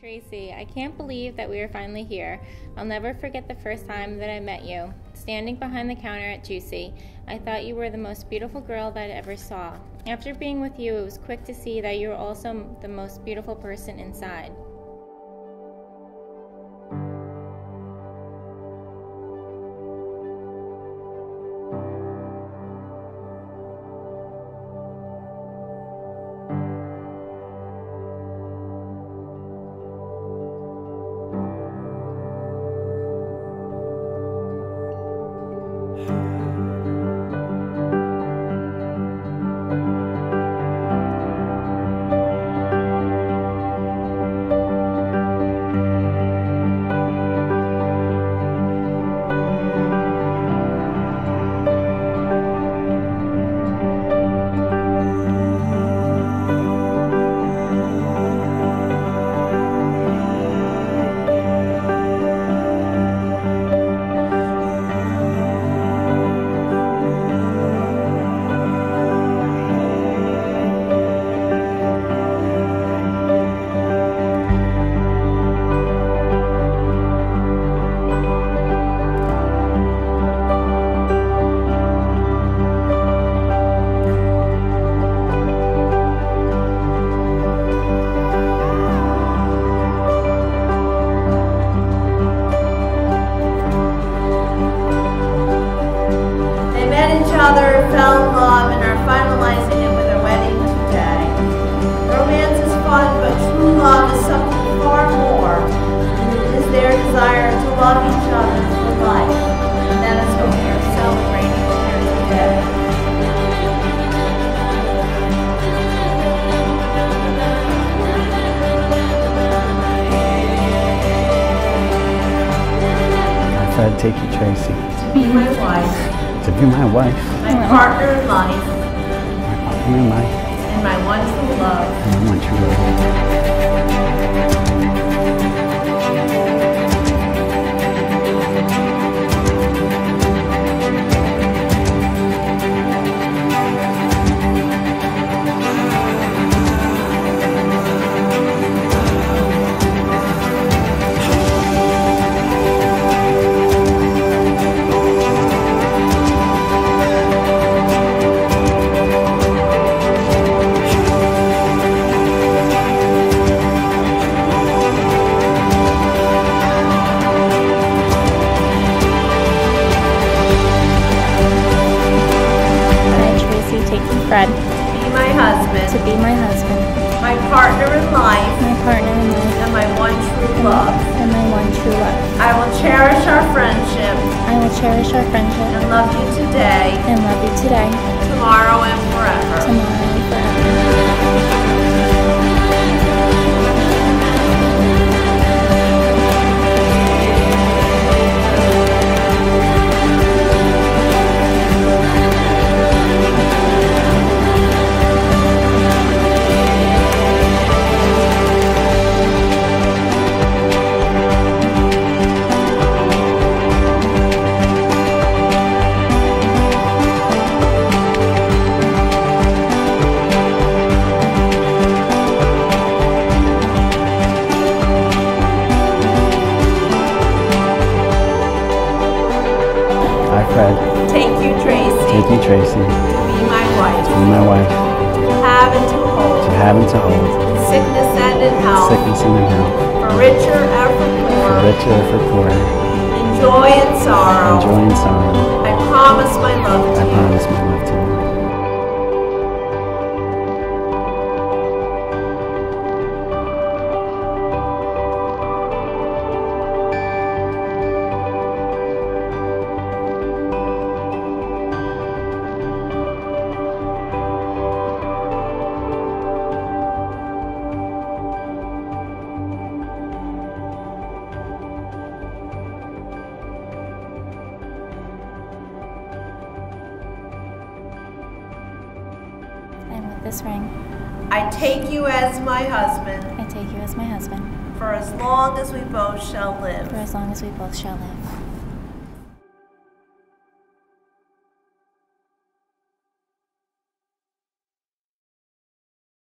Tracie, I can't believe that we are finally here. I'll never forget the first time that I met you. Standing behind the counter at Juicy, I thought you were the most beautiful girl that I ever saw. After being with you, it was quick to see that you were also the most beautiful person inside. Take you, Tracie, To Be my wife, to be my wife, my partner in life, my partner in life, husband, to be my husband, my partner in life, my partner in life, and my one true love. and my one true love. I will cherish our friendship. I will cherish our friendship. And love you today, and love you today, tomorrow, and forever. tomorrow, Take you, Tracie, take you, Tracie, to be my wife. to be my wife, to have and to hold. to have and to hold, sickness and in health, sickness and in health, for richer or for for richer or for poor, in joy and sorrow. in joy and sorrow. I promise my love I to you. promise my love to you. This ring, I take you as my husband I take you as my husband for as long as we both shall live. for as long as we both shall live.